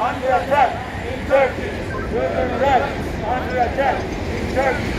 under attack in Turkey. Human rights under attack in Turkey.